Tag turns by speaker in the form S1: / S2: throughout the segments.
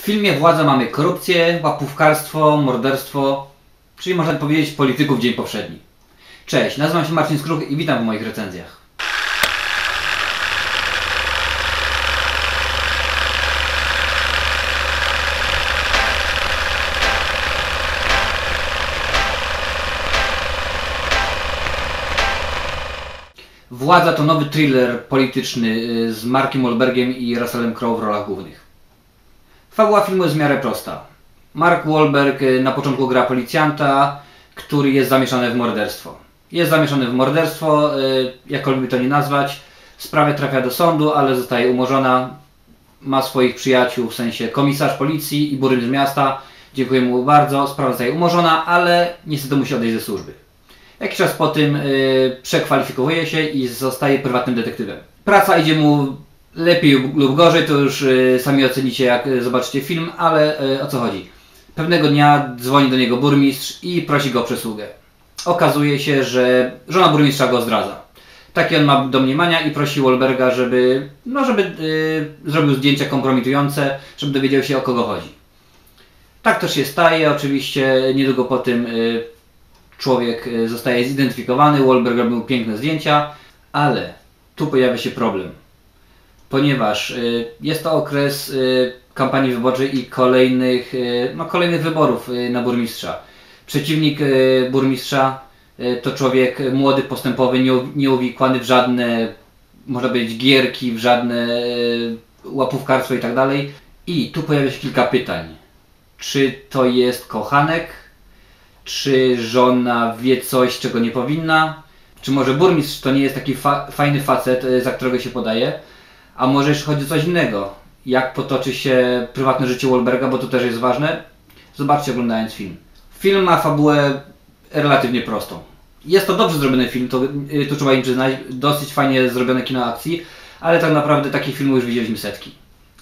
S1: W filmie Władza mamy korupcję, łapówkarstwo, morderstwo, czyli można powiedzieć polityków dzień powszedni. Cześć, nazywam się Marcin Skruch i witam w moich recenzjach. Władza to nowy thriller polityczny y, z Markiem Wahlbergiem i Russellem Crowe w rolach głównych. Fabuła filmu jest w miarę prosta. Mark Wahlberg y, na początku gra policjanta, który jest zamieszany w morderstwo. Jest zamieszany w morderstwo, y, jakkolwiek to nie nazwać. Sprawa trafia do sądu, ale zostaje umorzona. Ma swoich przyjaciół, w sensie komisarz policji i burmistrz miasta. Dziękuję mu bardzo. Sprawa zostaje umorzona, ale niestety musi odejść ze służby. Jakiś czas po tym y, przekwalifikowuje się i zostaje prywatnym detektywem. Praca idzie mu lepiej lub gorzej, to już y, sami ocenicie jak y, zobaczycie film, ale y, o co chodzi? Pewnego dnia dzwoni do niego burmistrz i prosi go o przysługę. Okazuje się, że żona burmistrza go zdradza. Takie on ma domniemania i prosi Wolberga, żeby, no, żeby y, zrobił zdjęcia kompromitujące, żeby dowiedział się o kogo chodzi. Tak też się staje, oczywiście niedługo po tym y, człowiek zostaje zidentyfikowany, Wahlberg robił piękne zdjęcia, ale tu pojawia się problem. Ponieważ y, jest to okres y, kampanii wyborczej i kolejnych, y, no, kolejnych wyborów na burmistrza. Przeciwnik burmistrza to człowiek młody, postępowy, nieuw- nieuwikłany w żadne, można powiedzieć, gierki, w żadne łapówkarstwo i tak dalej. I tu pojawia się kilka pytań. Czy to jest kochanek? Czy żona wie coś, czego nie powinna? Czy może burmistrz to nie jest taki fa- fajny facet, za którego się podaje? A może jeszcze chodzi o coś innego? Jak potoczy się prywatne życie Wahlberga, bo to też jest ważne? Zobaczcie oglądając film. Film ma fabułę relatywnie prostą. Jest to dobrze zrobiony film, to, y, to trzeba im przyznać. Dosyć fajnie zrobione kino akcji, ale tak naprawdę takich filmów już widzieliśmy setki.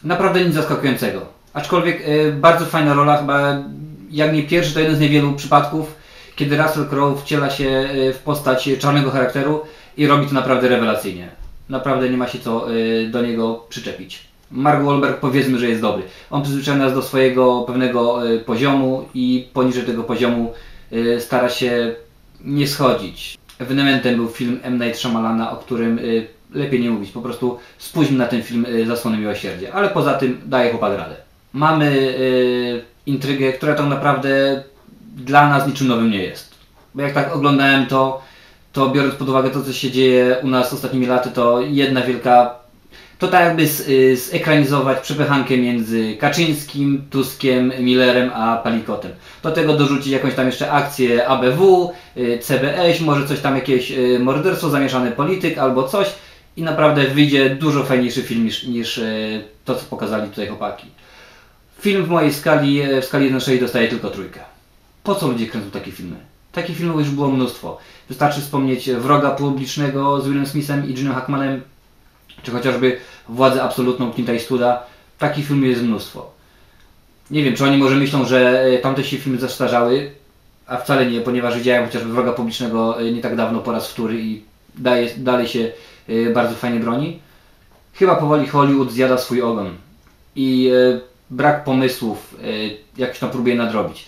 S1: Naprawdę nic zaskakującego. Aczkolwiek y, bardzo fajna rola, chyba jak nie pierwszy, to jeden z niewielu przypadków, kiedy Russell Crowe wciela się y, w postać czarnego charakteru i robi to naprawdę rewelacyjnie. Naprawdę nie ma się co y, do niego przyczepić. Mark Wahlberg powiedzmy, że jest dobry. On przyzwyczaja nas do swojego pewnego y, poziomu i poniżej tego poziomu y, stara się nie schodzić. Ewenementem był film M. Night Shyamalana, o którym lepiej nie mówić. Po prostu spójrzmy na ten film zasłony miłosierdzia. Ale poza tym daje chłopak radę. Mamy intrygę, która tak naprawdę dla nas niczym nowym nie jest. Bo jak tak oglądałem to, to biorąc pod uwagę to, co się dzieje u nas ostatnimi laty, to jedna wielka. To tak jakby z, y, zekranizować przepychankę między Kaczyńskim, Tuskiem, Millerem a Palikotem. Do tego dorzucić jakąś tam jeszcze akcję ABW, y, CBS, może coś tam jakieś y, morderstwo, zamieszany polityk albo coś i naprawdę wyjdzie dużo fajniejszy film niż, niż to, co pokazali tutaj chłopaki. Film w mojej skali, w skali 1.6 dostaje tylko trójkę. Po co ludzie kręcą takie filmy? Takich filmów już było mnóstwo. Wystarczy wspomnieć Wroga Publicznego z Willem Smithem i Gene Hackmanem, czy chociażby Władzę Absolutną Clint'a Eastwooda. Takich filmów jest mnóstwo. Nie wiem, czy oni może myślą, że e, tamte się filmy zastarzały, a wcale nie, ponieważ widziałem chociażby Wroga Publicznego e, nie tak dawno po raz wtóry i daje, dalej się e, bardzo fajnie broni. Chyba powoli Hollywood zjada swój ogon i brak pomysłów, jak się tam próbuje nadrobić.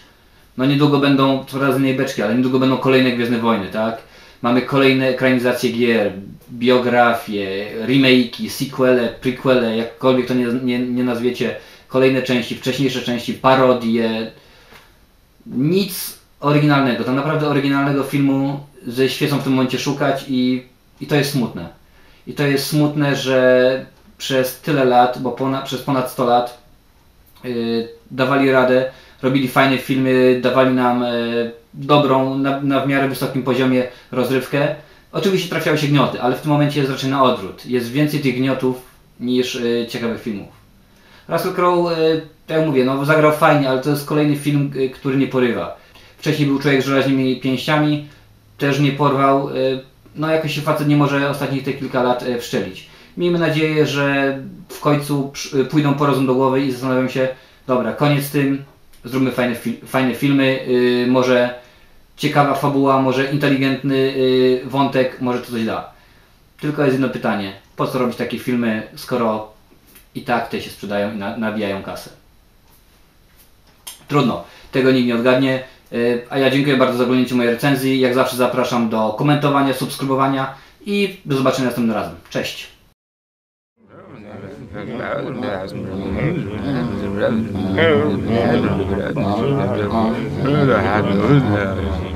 S1: No niedługo będą coraz mniej beczki, ale niedługo będą kolejne Gwiezdne Wojny, tak? Mamy kolejne ekranizacje gier, biografie, remake'i, sequele, prequele, jakkolwiek to nie, nie, nie nazwiecie, kolejne części, wcześniejsze części, parodie. Nic oryginalnego, tak naprawdę oryginalnego filmu ze świecą w tym momencie szukać i, i to jest smutne. I to jest smutne, że przez tyle lat, bo ponad, przez ponad 100 lat yy, dawali radę, robili fajne filmy, dawali nam yy, dobrą, na, na w miarę wysokim poziomie rozrywkę. Oczywiście trafiały się gnioty, ale w tym momencie jest raczej na odwrót. Jest więcej tych gniotów niż yy, ciekawych filmów. Russell Crowe, yy, tak jak mówię, no, zagrał fajnie, ale to jest kolejny film, który nie porywa. Wcześniej był człowiek z żelaźnymi pięściami, też nie porwał. Yy, no jakoś się facet nie może ostatnich te kilka lat yy, wszczelić. Miejmy nadzieję, że w końcu pójdą po rozum do głowy i zastanowią się, dobra, koniec z tym, zróbmy fajne, fi- fajne filmy, yy, może ciekawa fabuła, może inteligentny yy, wątek, może to coś da. Tylko jest jedno pytanie, po co robić takie filmy, skoro i tak te się sprzedają i na, nabijają kasę. Trudno, tego nikt nie odgadnie. Y, A ja dziękuję bardzo za oglądnięcie mojej recenzji. Jak zawsze zapraszam do komentowania, subskrybowania i do zobaczenia następnym razem. Cześć!
S2: I was